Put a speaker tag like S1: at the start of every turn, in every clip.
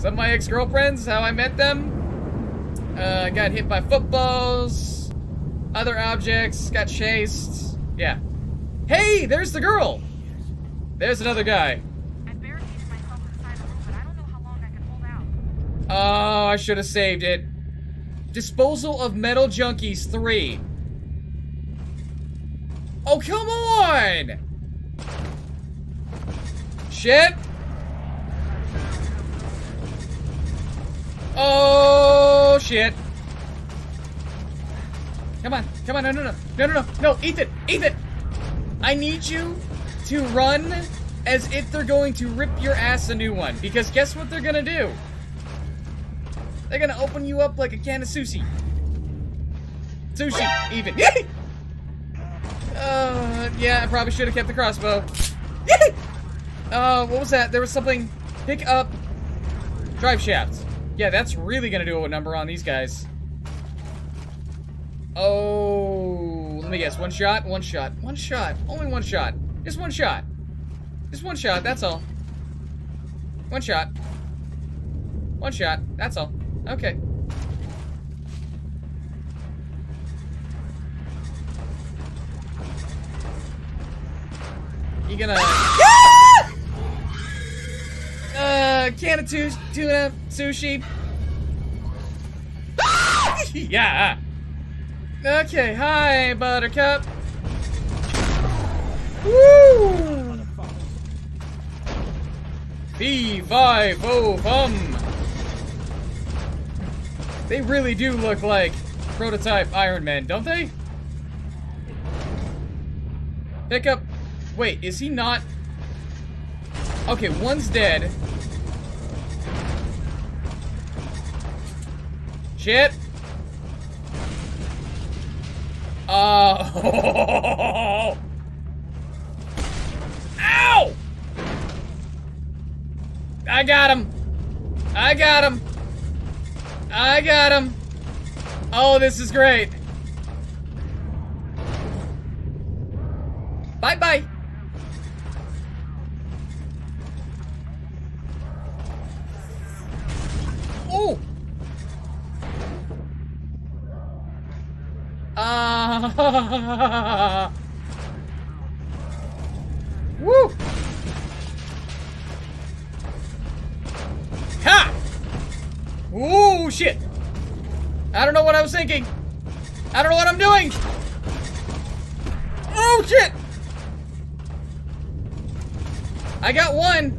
S1: Some of my ex-girlfriends, how I met them. Uh, got hit by footballs, other objects, got chased. Yeah. Hey, there's the girl. There's another guy.
S2: I barricaded myself inside a room, but I don't know how long I can hold out.
S1: Oh, I should have saved it. Disposal of Metal Junkies 3. Oh, come on! Shit! Oh, shit. Come on, come on, no, no, no, no, no, no, no, Ethan, Ethan! I need you to run as if they're going to rip your ass a new one, because guess what they're gonna do? They're gonna open you up like a can of sushi. Sushi, even. uh, yeah, I probably should have kept the crossbow. uh, what was that? There was something. Pick up drive shaft. Yeah, that's really gonna do a number on these guys. Oh, let me guess. One shot, one shot, one shot. Only one shot. Just one shot. Just one shot, that's all. One shot. One shot, that's all. Okay. You gonna... uh, can of tu tuna sushi. yeah. Okay, hi, Buttercup. Woo! B5 bum. They really do look like prototype Iron Man, don't they? Pick up. Wait, is he not? Okay, one's dead. Shit. Oh. Ow! I got him. I got him. I got him. Oh, this is great. Bye-bye. Woo! Ha! Ooh, shit! I don't know what I was thinking. I don't know what I'm doing. Oh, shit! I got one.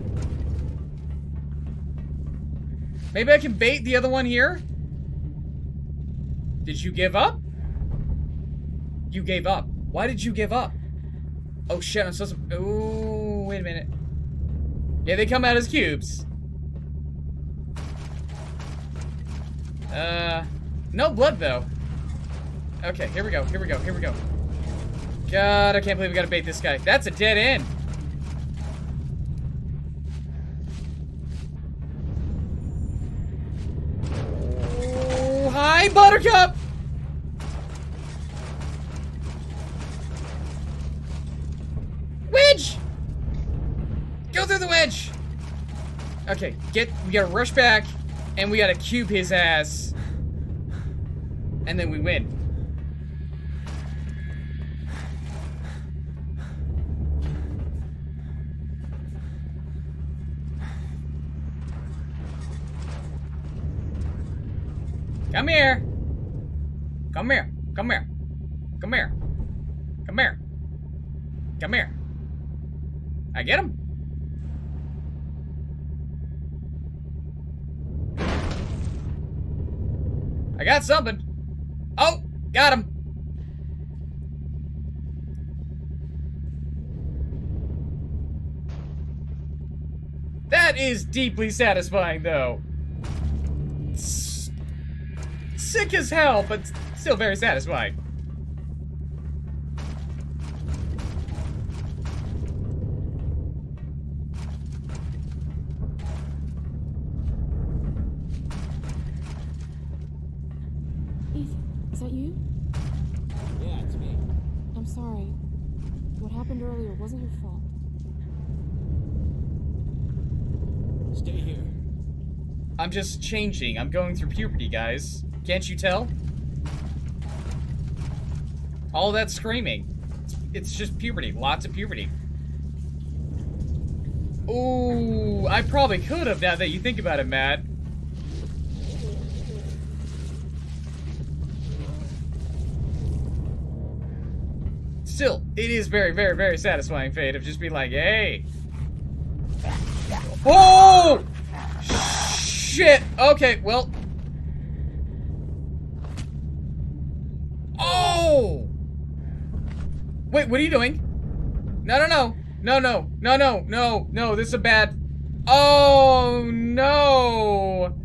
S1: Maybe I can bait the other one here? Did you give up? You gave up. Why did you give up? Oh shit, I'm supposed to... Ooh, wait a minute. Yeah, they come out as cubes. Uh, no blood though. Okay, here we go, here we go, here we go. God, I can't believe we gotta bait this guy. That's a dead end. Oh, hi, Buttercup! Wedge! Go through the wedge! Okay, get, we gotta rush back, and we gotta cube his ass. And then we win. Come here. Come here. Come here. Come here. Come here. Come here. I get him. I got something. Oh, got him. That is deeply satisfying, though. Sick as hell, but still very satisfying.
S3: Wasn't your fault.
S4: Stay here.
S1: I'm just changing. I'm going through puberty, guys. Can't you tell? All that screaming. It's, it's just puberty. Lots of puberty. Ooh, I probably could have now that you think about it, Matt. Still, it is very, very, very satisfying, Fate, of just being like, hey. Oh! Shit! Okay, well. Oh! Wait, what are you doing? No, no, no. No, no, no, no, no, no, this is a bad... Oh, no!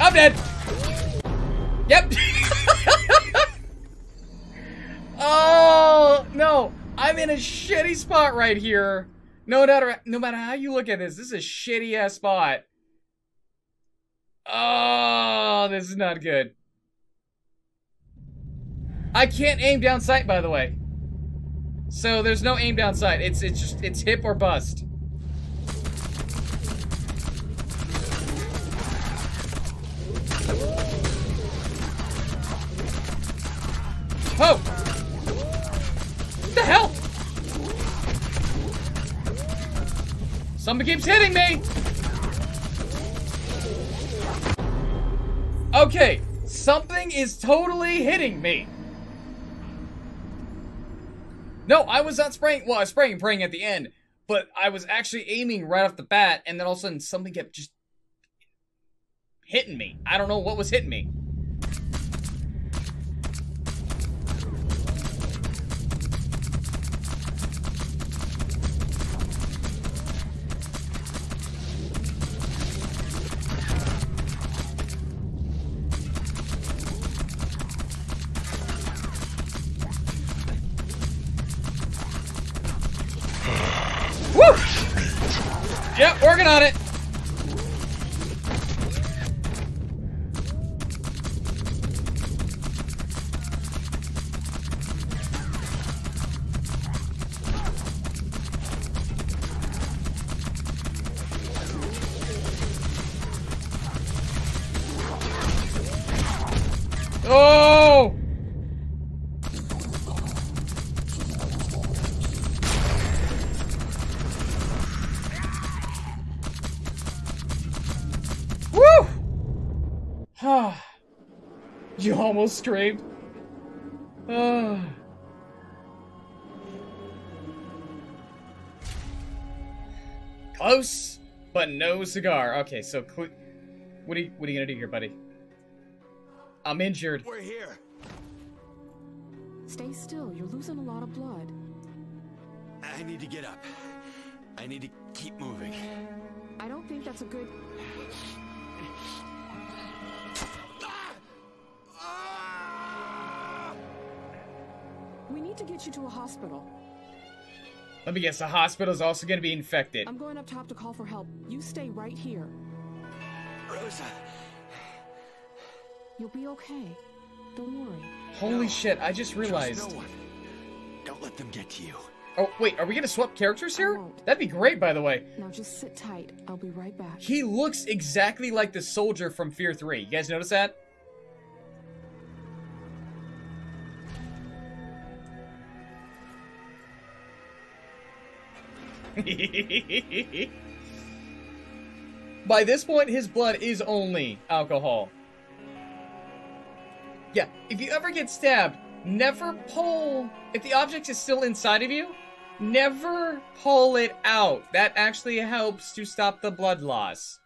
S1: I'm dead! Yep! oh, no! I'm in a shitty spot right here. No matter, no matter how you look at this, this is a shitty ass spot. Oh, this is not good. I can't aim down sight, by the way. So there's no aim down sight. It's it's just it's hip or bust. Oh! What the hell? Something keeps hitting me! Okay, something is totally hitting me. No, I was not spraying. Well, I was spraying praying at the end, but I was actually aiming right off the bat, and then all of a sudden something kept just hitting me. I don't know what was hitting me. Almost screamed. Ah. Close, but no cigar. Okay, so cle- what are you, what are you gonna do here, buddy? I'm injured.
S5: We're here.
S3: Stay still. You're losing a lot of blood.
S5: I need to get up. I need to keep moving.
S3: I don't think that's a good. To get you to a hospital.
S1: Let me guess, the hospital's also gonna be infected.
S3: I'm going up top to call for help. You stay right here.
S5: Rosa,
S3: You'll be okay. Don't worry.
S1: Holy shit, I just realized.
S5: no. Don't let them get to you.
S1: Oh, wait, are we gonna swap characters here? That'd be great, by the way.
S3: Now just sit tight. I'll be right back.
S1: He looks exactly like the soldier from Fear 3. You guys notice that? By this point, his blood is only alcohol. Yeah, if you ever get stabbed, never pull. If the object is still inside of you, never pull it out. That actually helps to stop the blood loss.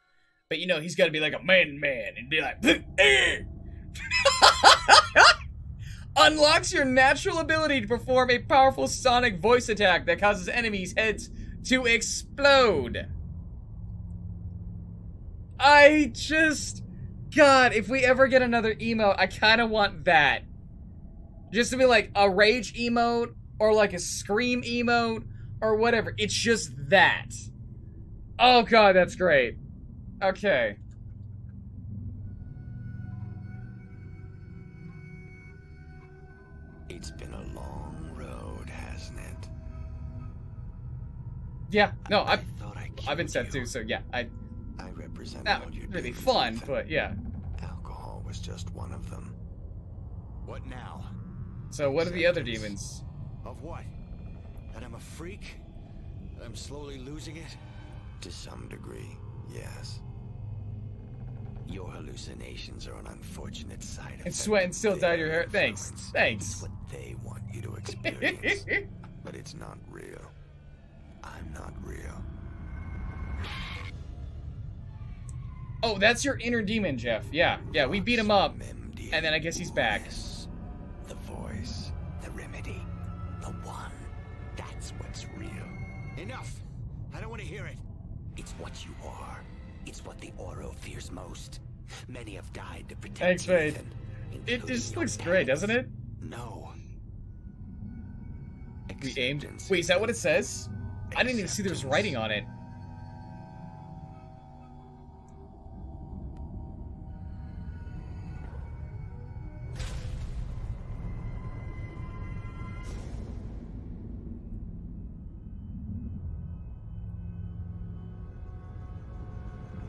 S1: But you know, he's got to be like a man man and be like, "Eh." unlocks your natural ability to perform a powerful sonic voice attack that causes enemies' heads to explode. I just. God, if we ever get another emote, I kind of want that. Just to be like a rage emote or like a scream emote or whatever. It's just that. Oh god, that's great. Okay. Yeah, no,
S5: I
S1: I've
S5: thought I
S1: I've been sent
S5: you.
S1: to, so yeah, I
S5: I represent
S1: not
S5: all your
S1: really fun,
S5: Ethan.
S1: but yeah.
S5: Alcohol was just one of them. What now?
S1: So what are the other demons?
S5: Of what? That I'm a freak? That I'm slowly losing it? To some degree, yes. Your hallucinations are an unfortunate side
S1: And
S5: effect
S1: sweat and
S5: of
S1: still dyed your hair. Thanks, thanks.
S5: It's what they want you to experience. but it's not real. I'm not real.
S1: oh, that's your inner demon, Jeff. Yeah, yeah, we beat him up, and then I guess he's back.
S5: The voice, the remedy, the one. That's what's real. Enough! I don't want to hear it. It's what you are. It's what the Oro fears most. Many have died to protect
S1: Thanks, Faith.
S5: Ethan,
S1: It
S5: including
S1: just
S5: your
S1: looks great, doesn't it?
S5: No.
S1: We aimed.
S5: Acceptance,
S1: Wait, is that what it says? I didn't even see there was writing on it.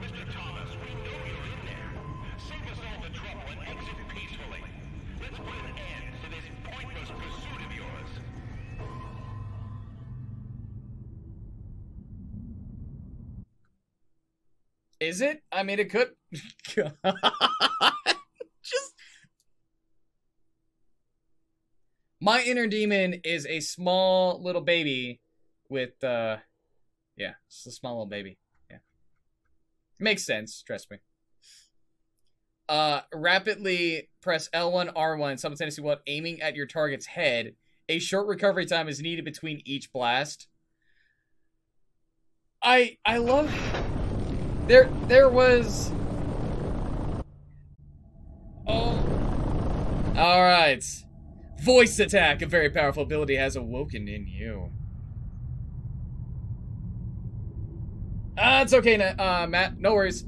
S6: Mr. Thomas, we know
S1: Is it? I mean, it could. Just. My inner demon is a small little baby with, uh. Yeah, it's a small little baby. Yeah. Makes sense, trust me. Uh, rapidly press L1, R1, simultaneously while aiming at your target's head. A short recovery time is needed between each blast. I I love there there was Oh Alright. Voice attack, a very powerful ability has awoken in you. Ah, it's okay, uh, Matt. No worries.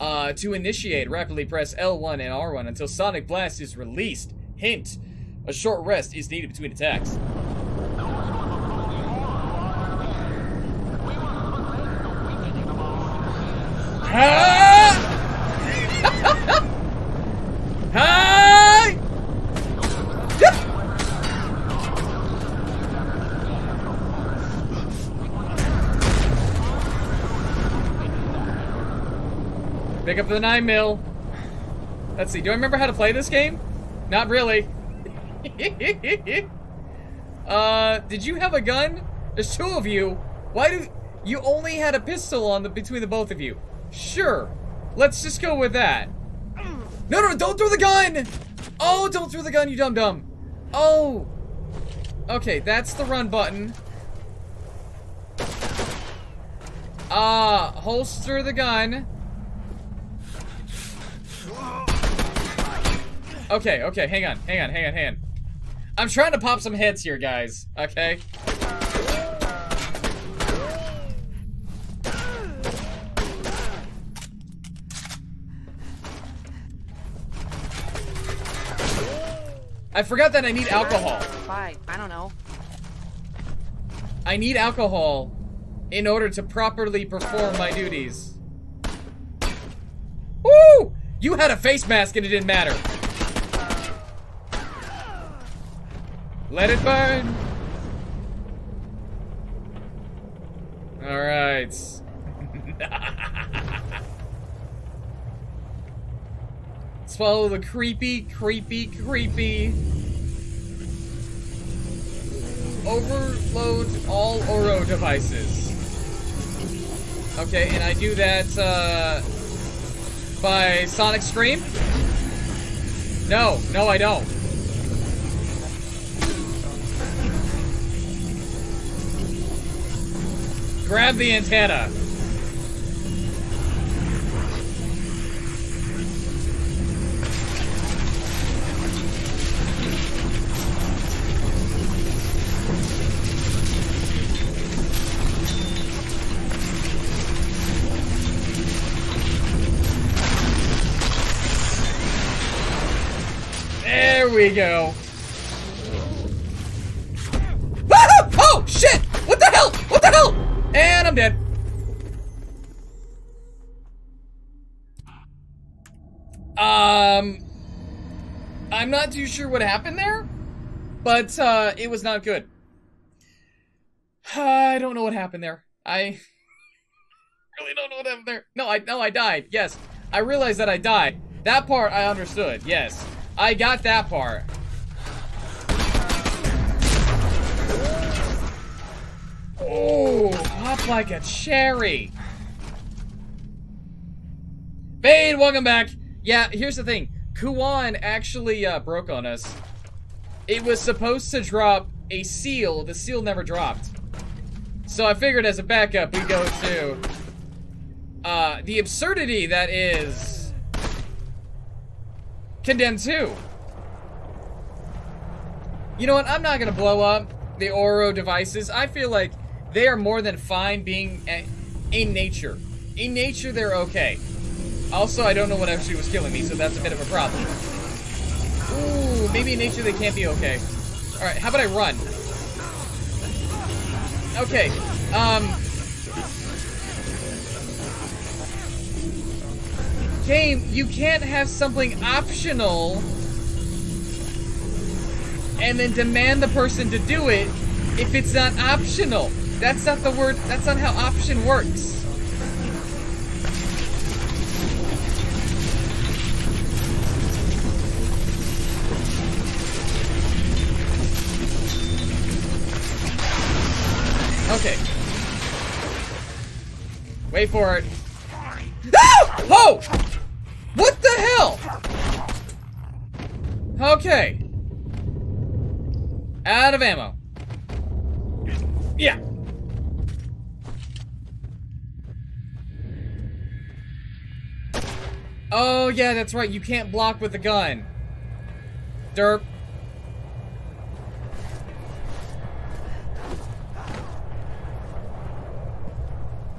S1: Uh, to initiate, rapidly press L1 and R1 until Sonic Blast is released. Hint: a short rest is needed between attacks. Hi! Pick up the 9 mil. Let's see, do I remember how to play this game? Not really. uh, did you have a gun? There's two of you. Why do you only had a pistol on the between the both of you? Sure. Let's just go with that. No, no, don't throw the gun! Oh, don't throw the gun, you dumb dumb. Oh. Okay, that's the run button. Ah, uh, holster the gun. Okay, okay, hang on, hang on, hang on, hang on. I'm trying to pop some heads here, guys. Okay? I forgot that I need alcohol.
S2: Bye. I don't know.
S1: I need alcohol in order to properly perform my duties. Woo! You had a face mask and it didn't matter. Let it burn. All right. Swallow the creepy, creepy, creepy. Overload all Oro devices. Okay, and I do that uh, by Sonic Scream? No, no, I don't. Grab the antenna. There we go. Oh, shit! What the hell? What the hell? And I'm dead. Um, I'm not too sure what happened there, but uh, it was not good. I don't know what happened there. I really don't know what happened there. No, I no, I died. Yes, I realized that I died. That part I understood. Yes. I got that part. Oh, pop like a cherry. Bane, welcome back. Yeah, here's the thing. Kuon actually uh, broke on us. It was supposed to drop a seal. The seal never dropped. So I figured as a backup, we go to uh, the absurdity that is Condemned 2. You know what? I'm not going to blow up the Oro devices. I feel like they are more than fine being in nature. In nature, they're okay. Also, I don't know what actually was killing me, so that's a bit of a problem. Ooh, maybe in nature they can't be okay. Alright, how about I run? Okay, um... Game, you can't have something optional and then demand the person to do it if it's not optional. That's not the word, that's not how option works. Okay. Wait for it. Ah! Oh! What the hell? Okay. Out of ammo. Yeah. Oh, yeah, that's right. You can't block with a gun. Derp.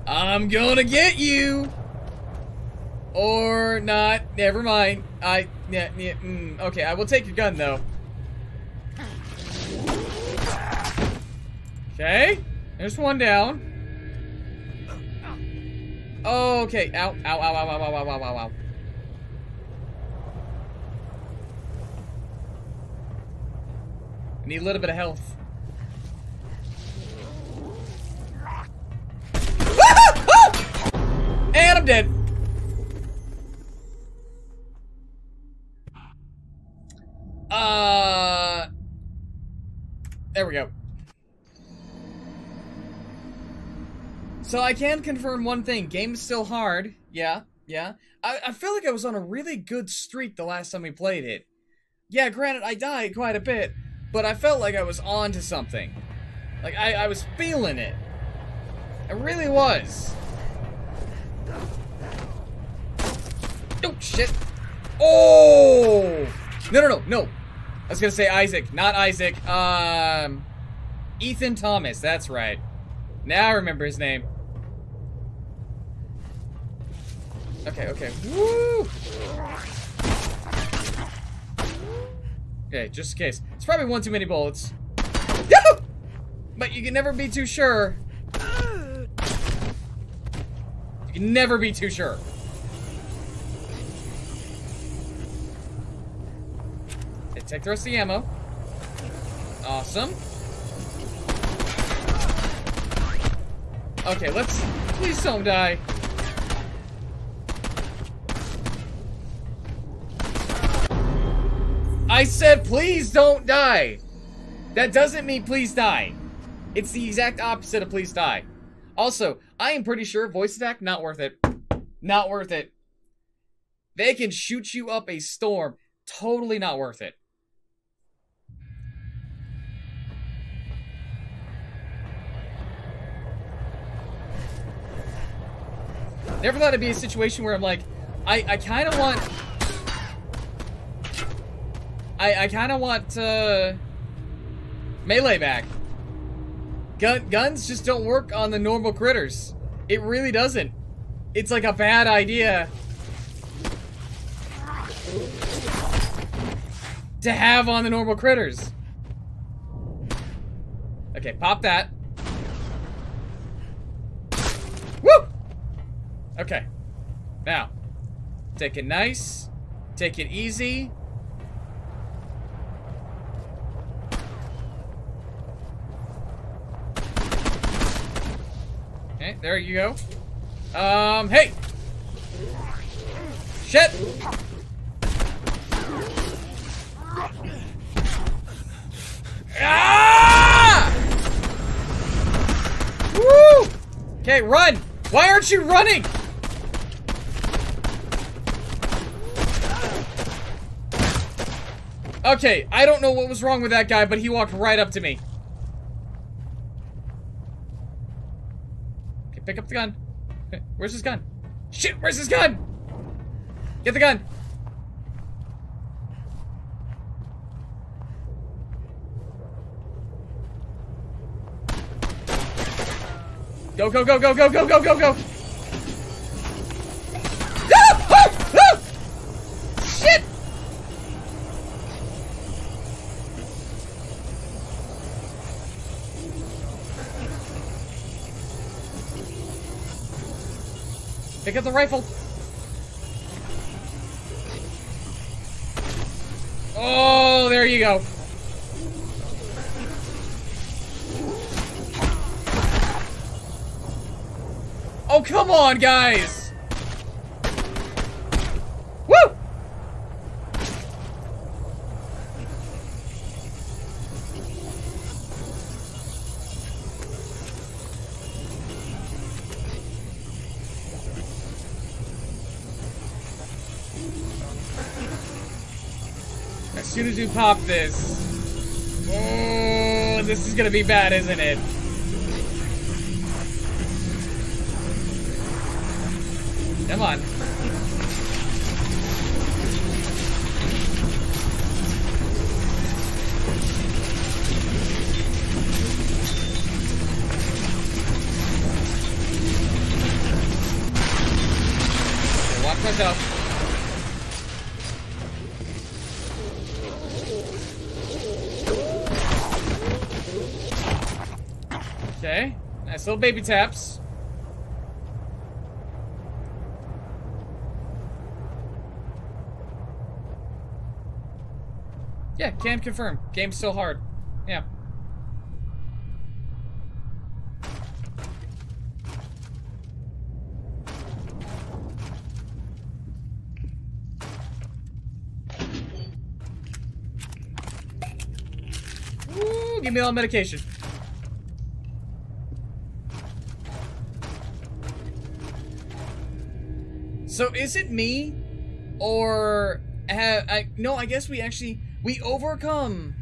S1: I'm gonna get you! Or not. Never mind. I. Yeah, yeah, mm, okay, I will take your gun, though. Okay. There's one down. Okay. Ow, ow, ow, ow, ow, ow, ow, ow, ow, ow. I need a little bit of health. And I'm dead. Uh, there we go. So I can confirm one thing. Game's still hard. Yeah, yeah. I, I feel like I was on a really good streak the last time we played it. Yeah, granted, I died quite a bit, but I felt like I was on to something. Like, I, I was feeling it. I really was. Oh, shit. Oh! No, no, no, no. I was gonna say Isaac, not Isaac. Um, Ethan Thomas, that's right. Now I remember his name. Okay, okay. Woo! Okay, just in case. It's probably one too many bullets. But you can never be too sure. You can never be too sure. Take the rest of the ammo. Awesome. Okay, let's... Please don't die. I said please don't die. That doesn't mean please die. It's the exact opposite of please die. Also, I am pretty sure voice attack, not worth it. Not worth it. They can shoot you up a storm. Totally not worth it. Never thought it'd be a situation where I'm like, I, I kind of want... I, I kind of want, uh... Melee back. Gun, guns just don't work on the normal critters. It really doesn't. It's like a bad idea. To have on the normal critters. Okay. Now, take it nice. Take it easy. Okay, there you go. Um, hey! Shit! Ah! Woo! Okay, run! Why aren't you running? Okay, I don't know what was wrong with that guy, but he walked right up to me. Okay, pick up the gun. Okay, Where's his gun? Shit, where's his gun? Get the gun. Go, go, go, go, go, go, go, go, go! Pick up the rifle. Oh, there you go. Oh, come on, guys! Soon pop this... Oh, this is gonna be bad, isn't it? Come on. Okay, nice little baby taps. Yeah, can confirm. Game's still hard. Yeah. Woo, give me all medication. So is it me, or have I? No, I guess we actually we overcome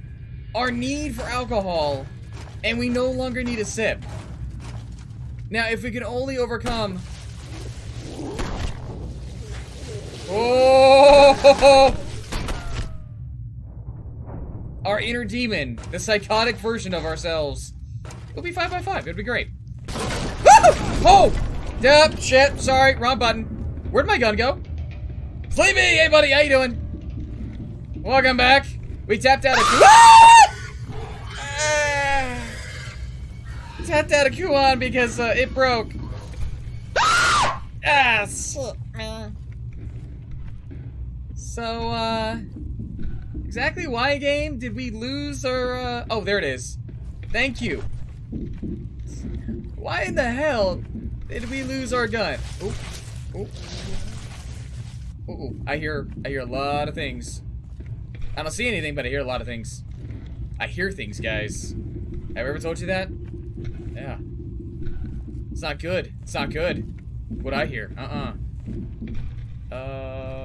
S1: our need for alcohol, and we no longer need a sip. Now, if we can only overcome. Oh! Our inner demon, the psychotic version of ourselves. It'll be 5 by 5 It'd be great. Oh! Yep, shit, sorry, wrong button. Where'd my gun go? Sleepy! Hey, buddy, how you doing? Welcome back. We tapped out a Ah. tapped out a Kuon because uh, it broke. Ah, shit, man. So, uh, exactly why game did we lose our? Uh... Oh, there it is. Thank you. Why in the hell did we lose our gun? Oh, oh. I hear I hear a lot of things. I don't see anything, but I hear a lot of things. I hear things, guys. Have I ever told you that? Yeah. It's not good. It's not good. What I hear. Uh-uh. Uh...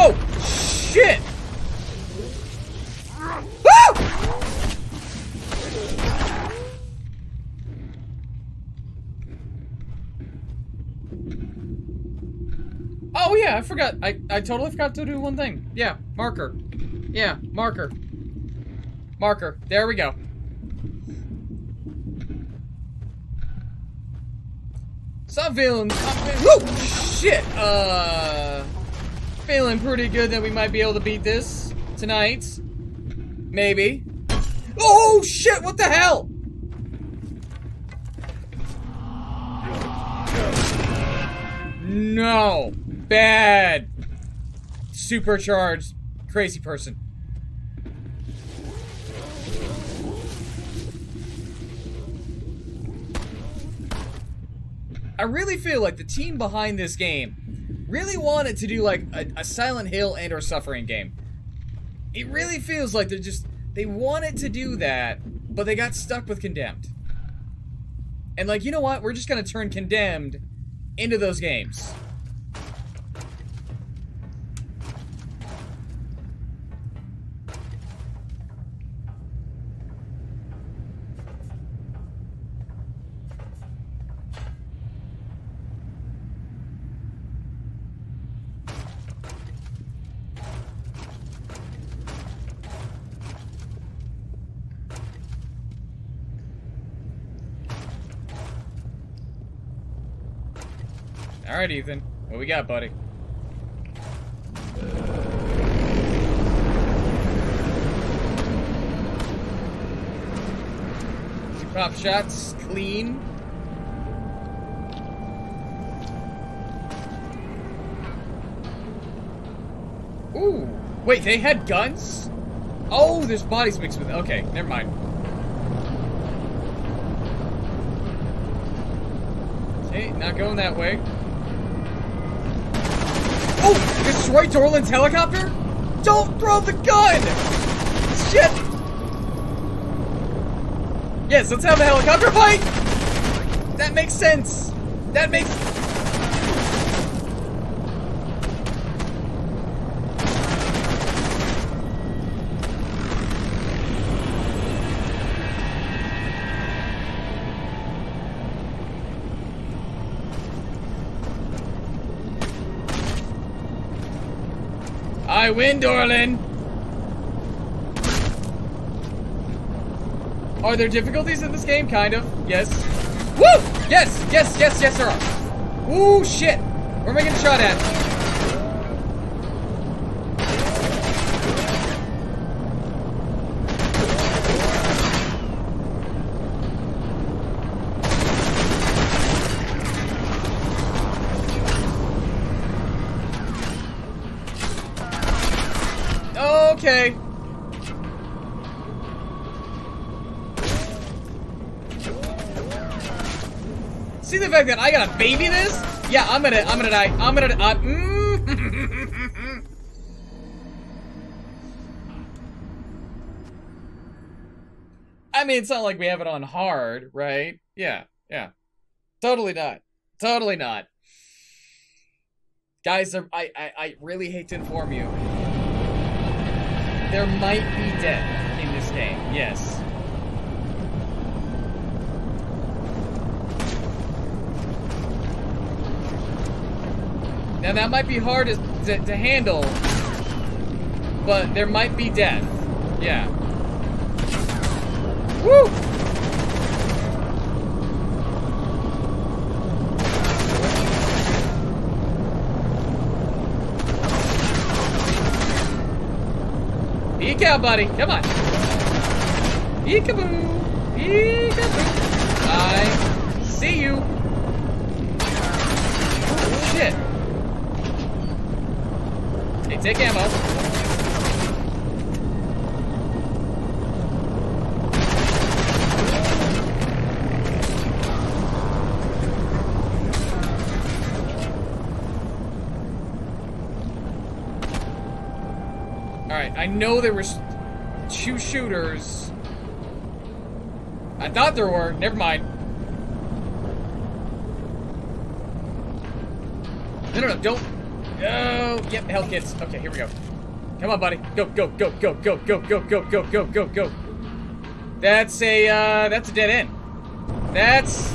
S1: Oh! Shit! Oh yeah, I forgot. I, I totally forgot to do one thing. Yeah, marker. Yeah, marker. Marker. There we go. I'm feeling, I'm feeling, whoa, shit, uh, feeling pretty good that we might be able to beat this tonight. Maybe. Oh, shit, what the hell? No. Bad. Supercharged crazy person. I really feel like the team behind this game really wanted to do like a, a Silent Hill and or Suffering game. It really feels like they're just they wanted to do that, but they got stuck with Condemned. And like, you know what? We're just gonna turn Condemned into those games. Alright, Ethan. What we got, buddy? Pop shots, clean. Ooh. Wait, they had guns? Oh, there's bodies mixed with Okay, never mind. Okay, not going that way. Oh! Destroy Dorland's helicopter? Don't throw the gun! Shit! Yes, let's have a helicopter fight! That makes sense! That makes... I win, Dorlin! Are there difficulties in this game? Kind of. Yes. Woo! Yes! Yes, yes, yes, are. Ooh, shit! Where am I getting shot at? That I gotta baby this? Yeah, I'm gonna, I'm gonna die. I'm gonna, uh, mm. I mean, it's not like we have it on hard, right? Yeah, yeah. Totally not. Totally not. Guys, I, I, I really hate to inform you. There might be death in this game, yes. Now that might be hard to, to, to handle, but there might be death. Yeah. Woo! Peek out, buddy. Come on. Peekaboo. Peekaboo. I Take ammo. Alright, I know there was two shooters. I thought there were. Never mind. No, no, no, don't. Oh, yep, health kits. Okay, here we go. Come on, buddy. Go, go, go, go, go, go, go, go, go, go, go, go. That's a, uh, that's a dead end. That's...